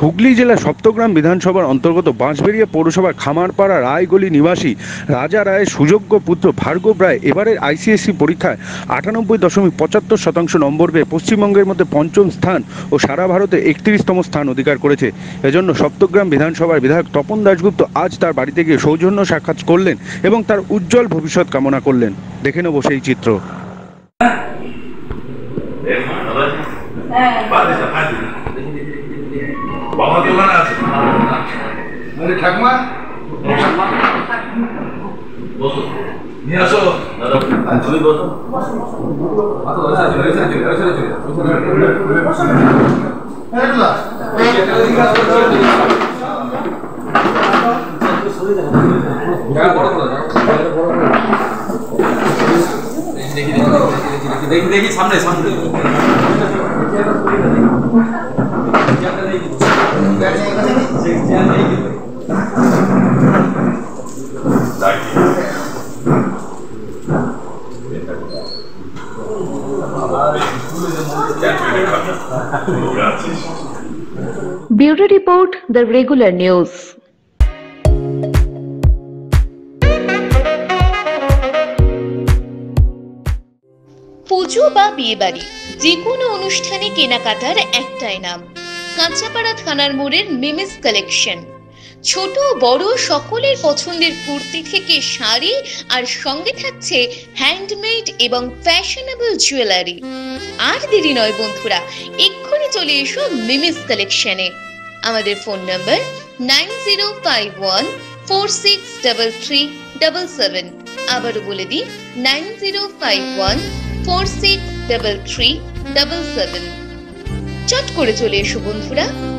হুগলি জেলা সপ্তগ্রাম বিধানসভার অন্তর্গত বাঁশবেড়িয়া পৌরসভার খামারপাড়া রায়গলি নিবাসী রাজা রায়ের সুযোগ্য পুত্র ভার্গব রায় এবারের আইসিএসসি পরীক্ষায় আটানব্বই দশমিক পঁচাত্তর শতাংশ নম্বর পেয়ে পশ্চিমবঙ্গের মধ্যে পঞ্চম স্থান ও সারা ভারতে একত্রিশতম স্থান অধিকার করেছে। এজন্য সপ্তগ্রাম বিধানসভার বিধায়ক তপন দাশগুপ্ত আজ তার বাড়িতে গিয়ে সৌজন্য সাক্ষাৎ করলেন এবং তার উজ্জ্বল ভবিষ্যৎ কামনা করলেন। দেখে নেব সেই চিত্র। বাবা তো ওখানে আছে আরে ঠাকুমা নিয়ে আসো তুমি বসো দেখি দেখি সামনে সামনে Bureau Report The Regular News. পুজো বা বিয়েবাড়ি যে কোনো অনুষ্ঠানে কেনাকাটার একটাই নাম। কাঁচাপাড়া থানার মোড়ের মিমিস কালেকশন। ছোট বড় সকলের পছন্দের কুর্তি থেকে শাড়ি আর সঙ্গে থাকছে হ্যান্ডমেড এবং ফ্যাশনেবল জুয়েলারি আর দেরি নয় বন্ধুরা, এক্ষুনি চলে এসো মিমিস কালেকশনে। আমাদের phone number nine zero five one four six double three double seven. আবারও বলে দিই, nine zero five one four six double three double seven. চট করে চলে এসো বন্ধুরা।